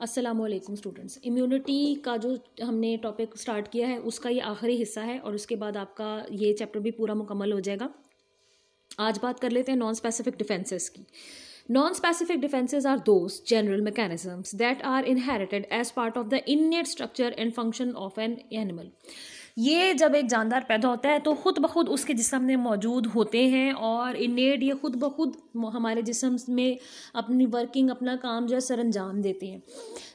अस्सलाम वालेकुम students immunity का जो हमने टॉपिक स्टार्ट किया है, उसका ये आखिरी हिस्सा है और उसके बाद आपका ये चैप्टर भी पूरा मुकम्मल हो जाएगा। आज बात कर लेते हैं नॉन स्पेसिफिक डिफेंसेस की। Non specific defenses are those general mechanisms that are inherited as part of the innate structure and function of an animal ये जब एक जानदार पैदा होता है तो ख़ुद ब खुद उसके जिसम में मौजूद होते हैं और इनेट ये खुद ब खुद हमारे जिसम में अपनी वर्किंग अपना काम जो है, सर अंजाम देते हैं।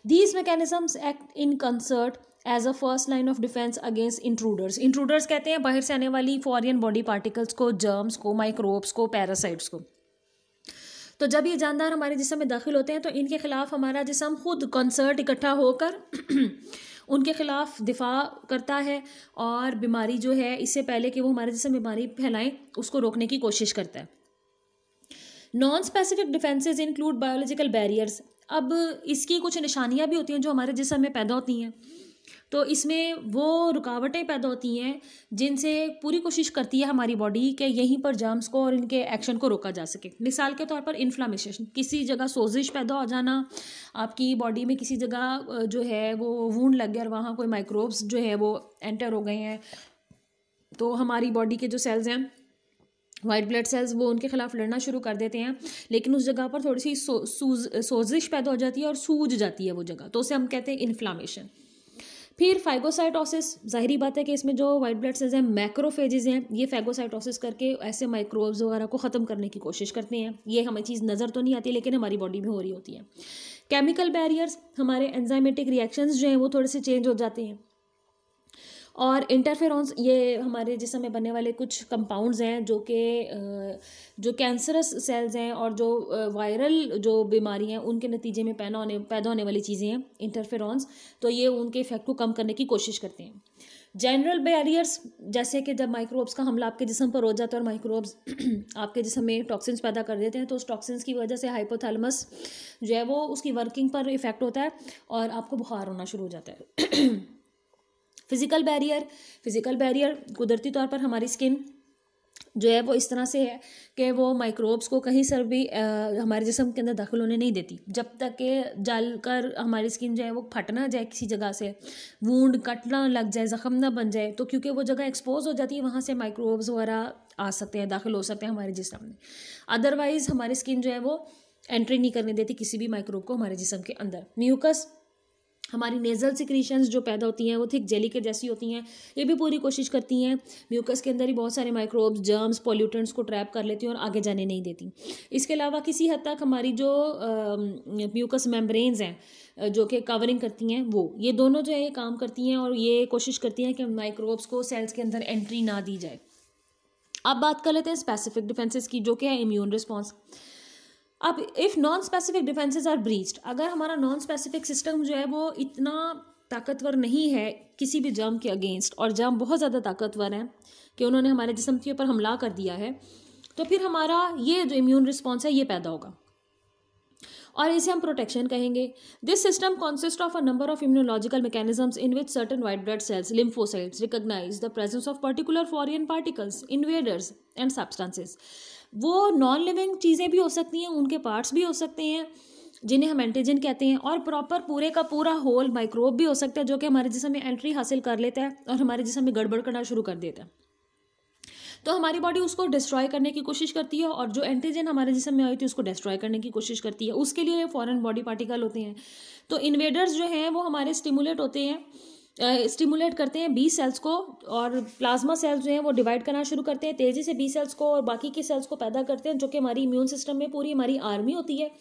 These mechanisms act in concert as a first line of defense against intruders intruders कहते हैं बाहर से आने वाली फॉरियन बॉडी पार्टिकल्स को जर्म्स को माइक्रोब्स को पैरासाइट्स को। तो जब ये जानदार हमारे जिसम में दाखिल होते हैं तो इनके खिलाफ हमारा जिसम खुद कंसर्ट इकट्ठा होकर उनके ख़िलाफ़ दिफा करता है और बीमारी जो है, इससे पहले कि वो हमारे जैसे बीमारी फैलाएँ, उसको रोकने की कोशिश करता है। Non specific defenses include biological barriers अब इसकी कुछ निशानियाँ भी होती हैं जो हमारे जिसम में पैदा होती हैं। तो इसमें वो रुकावटें पैदा होती हैं जिनसे पूरी कोशिश करती है हमारी बॉडी कि यहीं पर जर्म्स को और इनके एक्शन को रोका जा सके। मिसाल के तौर पर इन्फ्लामेशन किसी जगह सोजिश पैदा हो जाना, आपकी बॉडी में किसी जगह जो है वो वूंड लग गया और वहाँ कोई माइक्रोब्स जो है वो एंटर हो गए हैं तो हमारी बॉडी के जो सेल्स हैं वाइट ब्लड सेल्स वो उनके खिलाफ लड़ना शुरू कर देते हैं, लेकिन उस जगह पर थोड़ी सी सोजिश पैदा हो जाती है और सूज जाती है वो जगह तो उसे हम कहते हैं इन्फ्लामेशन फिर फाइगोसाइटोसिस जाहरी बात है कि इसमें जो वाइट ब्लड सेल्स हैं मैक्रोफेजेज हैं, ये फाइगोसाइटोसिस करके ऐसे माइक्रोब्स वगैरह को ख़त्म करने की कोशिश करते हैं। ये हमें चीज़ नज़र तो नहीं आती, लेकिन हमारी बॉडी में हो रही होती है। केमिकल बैरियर्स हमारे एंजाइमेटिक रिएक्शंस जो हैं, वो थोड़े से चेंज हो जाते हैं। और इंटरफेरॉन्स ये हमारे जिसम में बनने वाले कुछ कंपाउंड्स हैं जो कि जो कैंसरस सेल्स हैं और जो वायरल जो बीमारी हैं, उनके नतीजे में पैदा होने पैदा होने वाली चीज़ें हैं इंटरफेरॉन्स तो ये उनके इफ़ेक्ट को कम करने की कोशिश करते हैं। जनरल बैरियर्स जैसे कि जब माइक्रोब्स का हमला आपके जिसम पर हो जाता है और माइक्रोब्स आपके जिसम में टॉक्सिन्स पैदा कर देते हैं तो उस टॉक्सिन्स की वजह से हाइपोथैलेमस जो है वो उसकी वर्किंग पर इफ़ेक्ट होता है और आपको बुखार होना शुरू हो जाता है। फ़िज़िकल बैरियर फ़िज़िकल बैरियर कुदरती तौर पर हमारी स्किन जो है वो इस तरह से है कि वो माइक्रोब्स को कहीं सर भी आ, हमारे जिसम के अंदर दाखिल होने नहीं देती। जब तक कि जल कर हमारी स्किन जो है वो फटना जाए किसी जगह से वूंड कटना लग जाए ज़ख़म ना बन जाए तो क्योंकि वो जगह एक्सपोज हो जाती है वहाँ से माइक्रोब्स वगैरह आ सकते हैं दाखिल हो सकते हैं हमारे जिसम में। अदरवाइज़ हमारी स्किन जो है वो एंट्री नहीं करने देती किसी भी माइक्रोब को हमारे जिसम के अंदर। म्यूकस हमारी नेज़ल सिक्रीशंस जो पैदा होती हैं, वो थिक जेली के जैसी होती हैं, ये भी पूरी कोशिश करती हैं। म्यूकस के अंदर ही बहुत सारे माइक्रोब्स जर्म्स पॉल्यूटेंट्स को ट्रैप कर लेती हैं और आगे जाने नहीं देती। इसके अलावा किसी हद तक हमारी जो म्यूकस मेम्ब्रेन्स हैं जो कि कवरिंग करती हैं, वो, ये दोनों जो है, ये काम करती हैं और ये कोशिश करती हैं कि माइक्रोब्स को सेल्स के अंदर एंट्री ना दी जाए। अब बात कर लेते हैं स्पेसिफिक डिफेंसेस की, जो कि है इम्यून रिस्पॉन्स अब if non specific defences are breached अगर हमारा नॉन स्पेसिफिक सिस्टम जो है वो इतना ताकतवर नहीं है किसी भी जर्म के अगेंस्ट और जर्म बहुत ज़्यादा ताकतवर हैं कि उन्होंने हमारे जिसम के ऊपर हमला कर दिया है तो फिर हमारा ये जो इम्यून रिस्पॉन्स है, ये पैदा होगा। और इसे हम प्रोटेक्शन कहेंगे। This system consist of a number of immunological mechanisms in which certain white blood cells lymphocytes recognise the presence of particular foreign particles invaders and substances वो नॉन लिविंग चीज़ें भी हो सकती हैं, उनके पार्ट्स भी हो सकते हैं, जिन्हें हम एंटीजन कहते हैं, और प्रॉपर पूरे का पूरा होल माइक्रोब भी हो सकता है, जो कि हमारे जिसम में एंट्री हासिल कर लेता है और हमारे जिसम में गड़बड़ करना शुरू कर देता है। तो हमारी बॉडी उसको डिस्ट्रॉय करने की कोशिश करती है, और जो एंटीजन हमारे जिसम में आई थी, उसको डिस्ट्रॉय करने की कोशिश करती है। उसके लिए फॉरेन बॉडी पार्टिकल होते हैं। तो इन्वेडर्स जो हैं, वो हमारे स्टिमुलेट होते हैं स्टिमुलेट करते हैं बी सेल्स को और प्लाज्मा सेल्स जो हैं वो डिवाइड करना शुरू करते हैं, तेज़ी से बी सेल्स को और बाकी के सेल्स को पैदा करते हैं, जो कि हमारी इम्यून सिस्टम में पूरी हमारी आर्मी होती है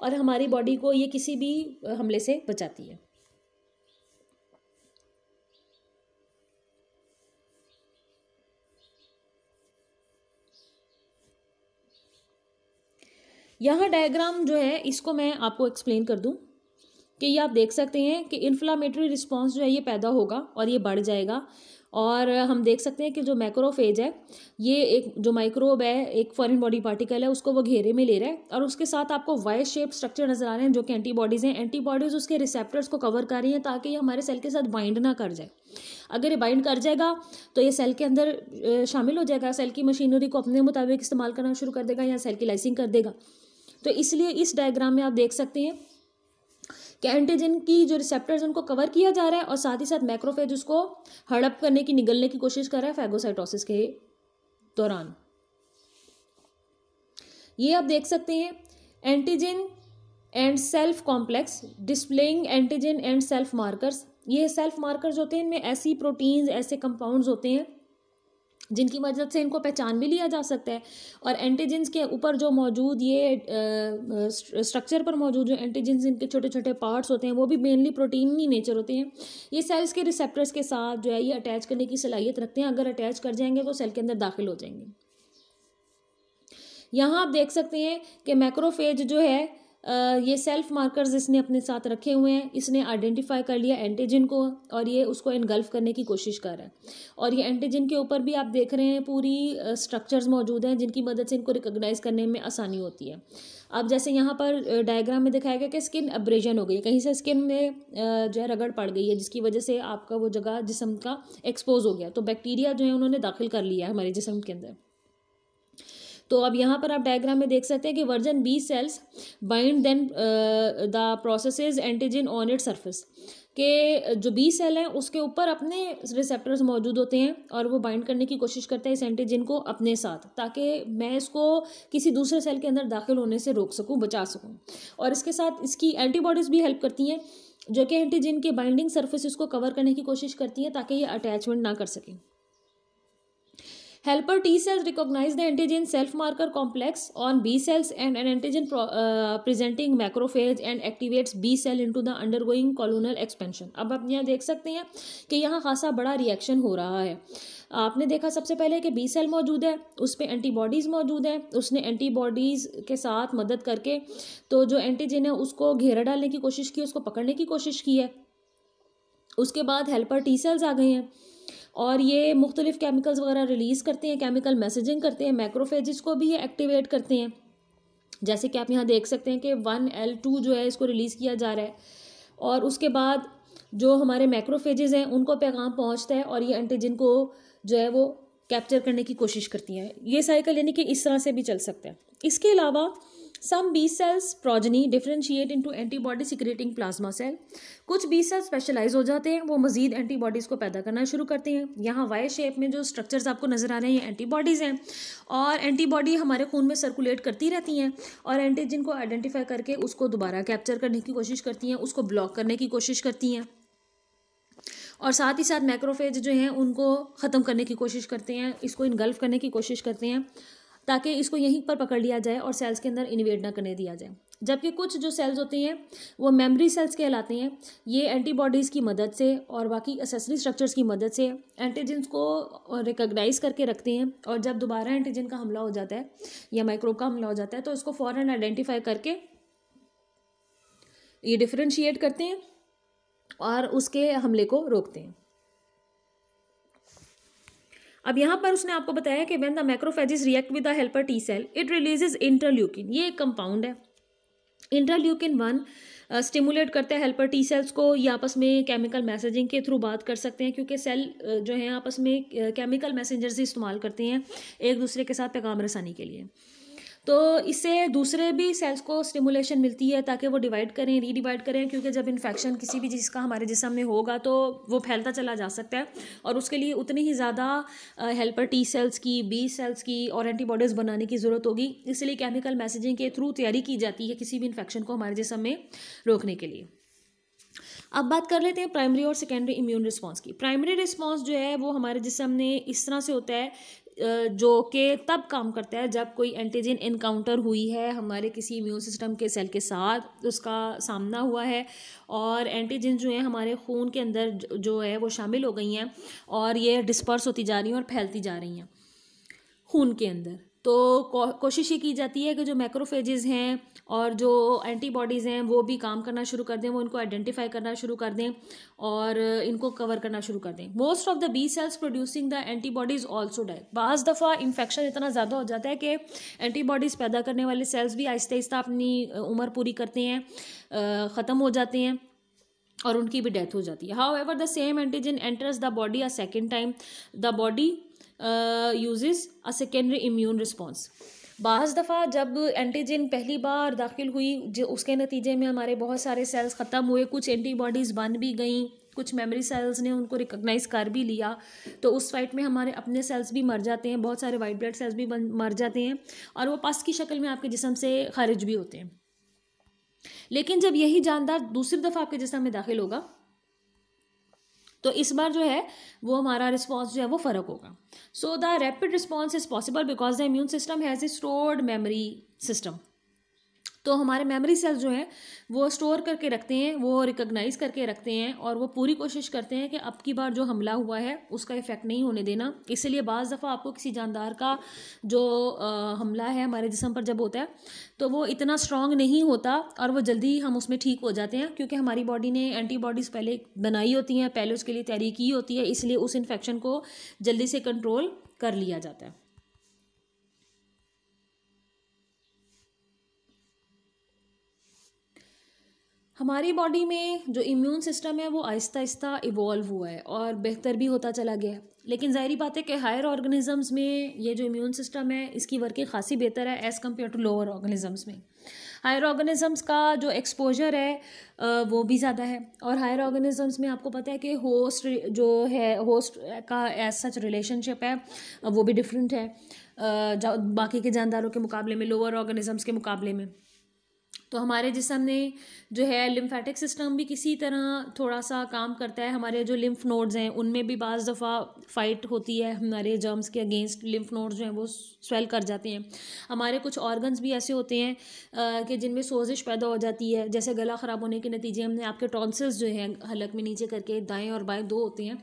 और हमारी बॉडी को ये किसी भी हमले से बचाती है। यहाँ डायग्राम जो है, इसको मैं आपको एक्सप्लेन कर दूँ। कि ये आप देख सकते हैं कि इन्फ्लामेटरी रिस्पॉन्स जो है ये पैदा होगा और ये बढ़ जाएगा। और हम देख सकते हैं कि जो मैक्रोफेज है, ये एक जो माइक्रोब है, एक फॉरेन बॉडी पार्टिकल है, उसको वो घेरे में ले रहा है और उसके साथ आपको वाई शेप स्ट्रक्चर नज़र आ रहे हैं, जो कि एंटीबॉडीज़ हैं। एंटीबॉडीज़ उसके रिसेप्टर्स को कवर कर रही हैं ताकि ये हमारे सेल के साथ बाइंड ना कर जाए। अगर ये बाइंड कर जाएगा तो ये सेल के अंदर शामिल हो जाएगा। सेल की मशीनरी को अपने मुताबिक इस्तेमाल करना शुरू कर देगा या सेल की लाइसिंग कर देगा। तो इसलिए इस डायग्राम में आप देख सकते हैं कि एंटीजन की जो रिसेप्टर्स उनको कवर किया जा रहा है और साथ ही साथ मैक्रोफेज उसको हड़प करने की, निगलने की कोशिश कर रहा है फैगोसाइटोसिस के दौरान। ये आप देख सकते हैं antigen and self complex displaying antigen and self markers ये सेल्फ मार्कर्स होते हैं, इनमें ऐसी प्रोटीन्स ऐसे कंपाउंड्स होते हैं जिनकी मदद से इनको पहचान भी लिया जा सकता है। और एंटीजेंस के ऊपर जो मौजूद ये स्ट्रक्चर पर मौजूद जो एंटीजेंस इनके छोटे छोटे पार्ट्स होते हैं, वो भी मेनली प्रोटीन ही नेचर होते हैं। ये सेल्स के रिसेप्टर्स के साथ जो है, ये अटैच करने की सलाहियत रखते हैं। अगर अटैच कर जाएँगे तो सेल के अंदर दाखिल हो जाएँगे। यहाँ आप देख सकते हैं कि मैक्रोफेज जो है ये सेल्फ मार्कर्स इसने अपने साथ रखे हुए हैं। इसने आइडेंटिफाई कर लिया एंटीजन को और ये उसको इनगल्फ करने की कोशिश कर रहा है। और ये एंटीजन के ऊपर भी आप देख रहे हैं पूरी स्ट्रक्चर्स मौजूद हैं जिनकी मदद से इनको रिकोगनाइज करने में आसानी होती है। अब जैसे यहाँ पर डायग्राम में दिखाया गया कि स्किन अब्रेजन हो गई कहीं से स्किन में जो है रगड़ पड़ गई है, जिसकी वजह से आपका वो जगह जिसम का एक्सपोज हो गया। तो बैक्टीरिया जो है उन्होंने दाखिल कर लिया है हमारे जिसम के अंदर। तो अब यहाँ पर आप डायग्राम में देख सकते हैं कि virgin B cells bind then the processes antigen on it surface के जो बी सेल हैं, उसके ऊपर अपने रिसेप्टर्स मौजूद होते हैं और वो बाइंड करने की कोशिश करते हैं इस एंटीजन को अपने साथ, ताकि मैं इसको किसी दूसरे सेल के अंदर दाखिल होने से रोक सकूँ, बचा सकूँ। और इसके साथ इसकी एंटीबॉडीज़ भी हेल्प करती हैं, जो कि एंटीजन के बाइंडिंग सर्फेसिस को कवर करने की कोशिश करती हैं, ताकि ये अटैचमेंट ना कर सकें। Helper T cells recognise the antigen self marker complex on B cells and an antigen presenting macrophage and activates B cell into the undergoing clonal expansion अब आप यहाँ देख सकते हैं कि यहाँ खासा बड़ा रिएक्शन हो रहा है। आपने देखा सबसे पहले कि बी सेल मौजूद है, उस पर एंटीबॉडीज़ मौजूद हैं, उसने एंटीबॉडीज़ के साथ मदद करके तो जो एंटीजन है उसको घेरा डालने की कोशिश की, उसको पकड़ने की कोशिश की है। उसके बाद हेल्पर टी सेल्स आ गए हैं। और ये मुख्तलिफ़ केमिकल्स वगैरह रिलीज़ करते हैं केमिकल मैसेजिंग करते हैं मैक्रोफेजिस को भी ये एक्टिवेट करते हैं। जैसे कि आप यहाँ देख सकते हैं कि वन एल टू जो है इसको रिलीज़ किया जा रहा है। और उसके बाद जो हमारे मैक्रोफेजेस हैं, उनको पैगाम पहुँचता है और ये एंटीजन को जो है वो कैप्चर करने की कोशिश करती हैं। ये साइकिल यानी कि इस तरह से भी चल सकता है। इसके अलावा some B cells progeny differentiate into antibody secreting plasma cell कुछ बी सेल्स स्पेशलाइज हो जाते हैं, वो मजीद एंटीबॉडीज़ को पैदा करना शुरू करते हैं। यहाँ वाई शेप में जो स्ट्रक्चर्स आपको नज़र आ रहे हैं, ये एंटीबॉडीज़ हैं। और एंटीबॉडी हमारे खून में सर्कुलेट करती रहती हैं और एंटीजन को आइडेंटिफाई करके उसको दोबारा कैप्चर करने की कोशिश करती हैं, उसको ब्लॉक करने की कोशिश करती हैं। और साथ ही साथ मैक्रोफेज जो हैं, उनको ख़त्म करने की कोशिश करते हैं, इसको इनगल्फ करने की कोशिश करते हैं। ताकि इसको यहीं पर पकड़ लिया जाए और सेल्स के अंदर इन्वेट ना करने दिया जाए। जबकि कुछ जो सेल्स होती हैं, वो मेमोरी सेल्स कहलाते हैं। ये एंटीबॉडीज़ की मदद से और बाकी असेसरी स्ट्रक्चर्स की मदद से एंटीजन्स को रिकॉग्नाइज करके रखते हैं और जब दोबारा एंटीजन का हमला हो जाता है या माइक्रोब का हमला हो जाता है तो इसको फ़ौरन आइडेंटिफाई करके ये डिफ्रेंशिएट करते हैं और उसके हमले को रोकते हैं। अब यहाँ पर उसने आपको बताया कि when the macrophages react with the helper T cell it releases interleukin ये एक कंपाउंड है। इंटरल्यूकिन वन स्टिमुलेट करते हैं हेल्पर टी सेल्स को। ये आपस में केमिकल मैसेजिंग के थ्रू बात कर सकते हैं क्योंकि सेल uh, जो है आपस में केमिकल मैसेजर्स से इस्तेमाल करते हैं एक दूसरे के साथ पैगाम रसानी के लिए। तो इससे दूसरे भी सेल्स को स्टिमुलेशन मिलती है ताकि वो डिवाइड करें रीडिवाइड करें, क्योंकि जब इन्फेक्शन किसी भी चीज़ का हमारे जिसम में होगा तो वो फैलता चला जा सकता है। और उसके लिए उतनी ही ज़्यादा हेल्पर टी सेल्स की बी सेल्स की और एंटीबॉडीज़ बनाने की ज़रूरत होगी। इसलिए केमिकल मैसेजिंग के थ्रू तैयारी की जाती है किसी भी इन्फेक्शन को हमारे जिसम में रोकने के लिए। अब बात कर लेते हैं प्राइमरी और सेकेंडरी इम्यून रिस्पांस की। प्राइमरी रिस्पांस जो है वो हमारे जिसम में इस तरह से होता है जो कि तब काम करता है जब कोई एंटीजन इनकाउंटर हुई है हमारे किसी इम्यून सिस्टम के सेल के साथ, उसका सामना हुआ है और एंटीजन जो है हमारे खून के अंदर जो है वो शामिल हो गई हैं और ये डिस्पर्स होती जा रही हैं और फैलती जा रही हैं खून के अंदर। तो कोशिश ये की जाती है कि जो मैक्रोफेजेस हैं और जो एंटीबॉडीज़ हैं, वो भी काम करना शुरू कर दें, वो इनको आइडेंटिफाई करना शुरू कर दें और इनको कवर करना शुरू कर दें। Most of the B cells producing the antibodies also die बाज़ दफ़ा इन्फेक्शन इतना ज़्यादा हो जाता है कि एंटीबॉडीज़ पैदा करने वाले सेल्स भी आहिस्ता आहिस्ता अपनी उम्र पूरी करते हैं ख़त्म हो जाते हैं और उनकी भी डेथ हो जाती है। However the same antigen enters the body a second time the body uses a secondary immune response बाज़ दफ़ा जब एंटीजन पहली बार दाखिल हुई, जो उसके नतीजे में हमारे बहुत सारे सेल्स ख़त्म हुए, कुछ एंटीबॉडीज़ बन भी गई, कुछ मेमोरी सेल्स ने उनको रिकॉग्नाइज कर भी लिया तो उस फाइट में हमारे अपने सेल्स भी मर जाते हैं, बहुत सारे वाइट ब्लड सेल्स भी मर जाते हैं, और वो पस की शक्ल में आपके जिसम से खारिज भी होते हैं। लेकिन जब यही जानदार दूसरी दफ़ा आपके जिसम में दाखिल होगा तो इस बार जो है, वो हमारा रिस्पॉन्स जो है, वो फ़र्क होगा। So the rapid response is possible because the immune system has a stored memory system तो हमारे मेमोरी सेल्स जो हैं वो स्टोर करके रखते हैं वो रिकॉग्नाइज करके रखते हैं और वो पूरी कोशिश करते हैं कि अब की बार जो हमला हुआ है उसका इफ़ेक्ट नहीं होने देना। इसलिए बाज़ दफ़ा आपको किसी जानदार का जो आ, हमला है हमारे जिसम पर जब होता है तो वो इतना स्ट्रांग नहीं होता और वो जल्दी हम उसमें ठीक हो जाते हैं क्योंकि हमारी बॉडी ने एंटीबॉडीज़ पहले बनाई होती हैं पहले उसके लिए तैयारी की होती है इसलिए उस इन्फेक्शन को जल्दी से कंट्रोल कर लिया जाता है। हमारी बॉडी में जो इम्यून सिस्टम है, वो आहिस्ता आहिस्ता इवॉल्व हुआ है और बेहतर भी होता चला गया है। लेकिन ज़ाहरी बात है कि हायर ऑर्गेनिजम्स में ये जो इम्यून सिस्टम है, इसकी वर्किंग खासी बेहतर है as compare to lower organisms में। हायर ऑर्गेनिजम्स का जो एक्सपोजर है वो भी ज़्यादा है और हायर ऑर्गेनिजम्स में आपको पता है कि होस्ट जो है होस्ट का एज सच रिलेशनशिप है, वो भी डिफरेंट है बाकी के जानदारों के मुकाबले में लोअर ऑर्गेनिजम्स के मुकाबले में। तो हमारे जिसम ने जो है लिम्फेटिक सिस्टम भी किसी तरह थोड़ा सा काम करता है, हमारे जो लिम्फ नोड्स हैं, उनमें भी बाज़ दफ़ा फ़ाइट होती है, हमारे जर्म्स के अगेंस्ट लिम्फ नोड्स जो हैं वो स्वेल कर जाते हैं। हमारे कुछ ऑर्गन्स भी ऐसे होते हैं कि जिनमें सोजिश पैदा हो जाती है, जैसे गला ख़राब होने के नतीजे हमने आपके टॉन्सिल्स जो हैं, हलक में नीचे करके दाएँ और बाएँ दो होते हैं,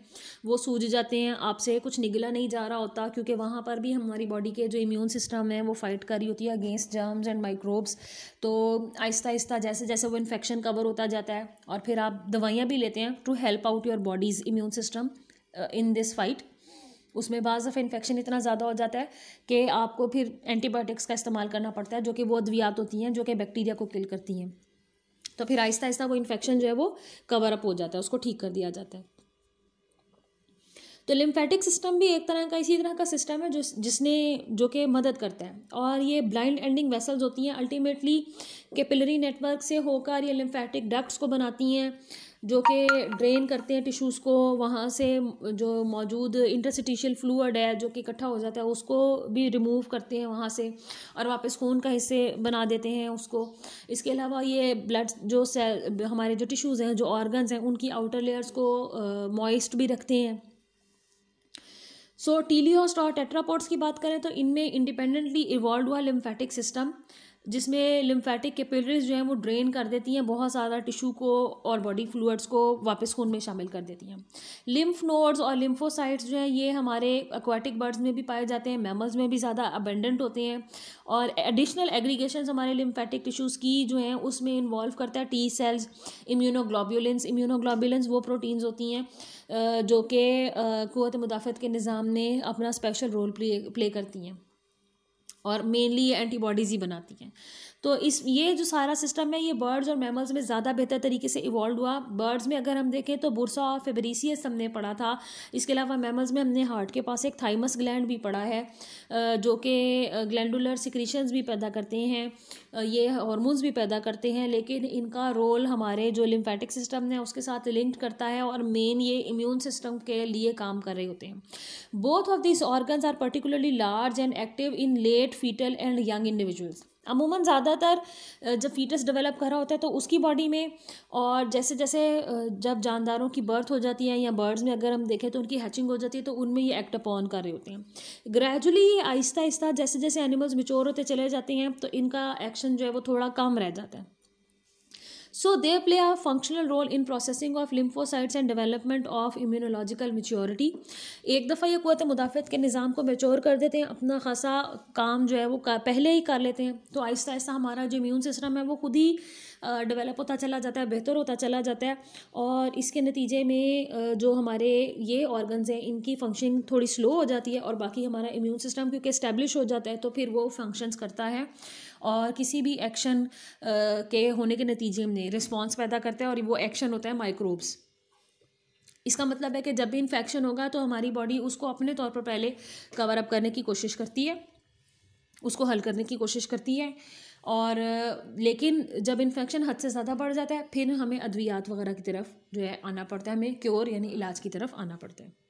वो सूझ जाते हैं, आपसे कुछ निगला नहीं जा रहा होता, क्योंकि वहाँ पर भी हमारी बॉडी के जो इम्यून सिस्टम है, वो फाइट कर रही होती है अगेंस्ट जर्म्स एंड माइक्रोब्स तो आहिस्ता आहिस्ता जैसे जैसे वो इन्फेक्शन कवर होता जाता है, और फिर आप दवाइयाँ भी लेते हैं to help out your body's immune system in this fight उसमें बाज़ दफ़ा इन्फेक्शन इतना ज़्यादा हो जाता है कि आपको फिर एंटीबायोटिक्स का इस्तेमाल करना पड़ता है, जो कि वो अद्वियात होती हैं, जो कि बैक्टीरिया को किल करती हैं। तो फिर आहिस्ता आहिस्ता वो इन्फेक्शन जो है वो कवर अप हो जाता है, उसको ठीक कर दिया जाता है। तो लिम्फेटिक सिस्टम भी एक तरह का, इसी तरह का सिस्टम है जो जिसने, जो कि मदद करता है। और ये ब्लाइंड एंडिंग वेसल्स होती हैं अल्टीमेटली कैपिलरी नेटवर्क से होकर ये लिम्फेटिक डक्ट्स को बनाती हैं, जो कि ड्रेन करते हैं टिश्यूज़ को, वहाँ से जो मौजूद इंटरसिटिशियल फ्लूड है, जो कि इकट्ठा हो जाता है, उसको भी रिमूव करते हैं वहाँ से और वापस खून का हिस्से बना देते हैं उसको। इसके अलावा ये ब्लड जो सेल हमारे जो टिश्यूज़ हैं, जो ऑर्गन्स हैं, उनकी आउटर लेयर्स को मॉइस्ट भी रखते हैं। सो टीलियोस्ट और टेट्रापोड्स की बात करें तो इनमें इंडिपेंडेंटली इवॉल्व हुआ लिम्फेटिक सिस्टम जिसमें लिम्फेटिक कैपिलरीज जो हैं वो ड्रेन कर देती हैं, बहुत ज़्यादा टिश्यू को और बॉडी फ्लूड्स को वापस खून में शामिल कर देती हैं। लिम्फ नोड्स और लिम्फोसाइट्स जो हैं, ये हमारे एक्वाटिक बर्ड्स में भी पाए जाते हैं मैमल्स में भी ज़्यादा अबेंडेंट होते हैं। और एडिशनल एग्रीगेशन हमारे लिम्फेटिक टिश्यूज़ की जो हैं, उसमें इन्वॉल्व करता है टी सेल्स इम्यूनोग्लोब्यूलेंस इम्यूनोग्लोब्यूलेंस वो प्रोटीन्स होती हैं जो कि क़वत मुदाफ़त के निज़ाम ने अपना स्पेशल रोल प्ले प्ले करती हैं। और मेनली ये एंटीबॉडीज़ ही बनाती हैं। तो इस, ये जो सारा सिस्टम है, ये बर्ड्स और मैमल्स में ज़्यादा बेहतर तरीके से इवॉल्व हुआ। बर्ड्स में अगर हम देखें तो बुरसा और फेबरीसियस हमने पढ़ा था। इसके अलावा मैमल्स में हमने हार्ट के पास एक थाइमस ग्लैंड भी पढ़ा है जो कि ग्लैंडुलर सिक्रीशंस भी पैदा करते हैं ये हॉर्मोन्स भी पैदा करते हैं, लेकिन इनका रोल हमारे जो लिम्फेटिक सिस्टम है, उसके साथ लिंक्ड करता है और मेन ये इम्यून सिस्टम के लिए काम कर रहे होते हैं। Both of this organs are particularly large and active in late foetal and young individuals अमूमन ज़्यादातर जब फीटस डेवलप कर रहा होता है तो उसकी बॉडी में, और जैसे जैसे जब जानदारों की बर्थ हो जाती है या बर्ड्स में अगर हम देखें तो उनकी हैचिंग हो जाती है तो उनमें ये एक्ट अपॉन कर रहे होते हैं। ग्रेजुअली आहिस्ता आहिस्ता जैसे जैसे एनिमल्स मिचोर होते चले जाते हैं तो इनका एक्शन जो है वो थोड़ा कम रह जाता है। So they play a functional role in processing of lymphocytes and development of immunological maturity एक दफ़ा ये कुत मुदाफ़त के निज़ाम को मेच्योर कर देते हैं, अपना खासा काम जो है वो पहले ही कर लेते हैं। तो आहिस्ता आहिस्ता हमारा जो इम्यून सिस्टम है वो खुद ही डेवलप होता चला जाता है, बेहतर होता चला जाता है और इसके नतीजे में जो हमारे ये ऑर्गन्स हैं, इनकी फंक्शनिंग थोड़ी स्लो हो जाती है और बाकी हमारा इम्यून सिस्टम क्योंकि इस्टेब्लिश हो जाता है तो फिर वो फ़ंक्शंस करता है और किसी भी एक्शन के होने के नतीजे में रिस्पॉन्स पैदा करता है और वो एक्शन होता है माइक्रोब्स इसका मतलब है कि जब भी इन्फेक्शन होगा तो हमारी बॉडी उसको अपने तौर पर पहले कवर अप करने की कोशिश करती है, उसको हल करने की कोशिश करती है। और, लेकिन जब इन्फेक्शन हद से ज़्यादा बढ़ जाता है, फिर हमें अद्वियात वगैरह की तरफ़ जो है आना पड़ता है, हमें क्योर यानी इलाज की तरफ़ आना पड़ता है।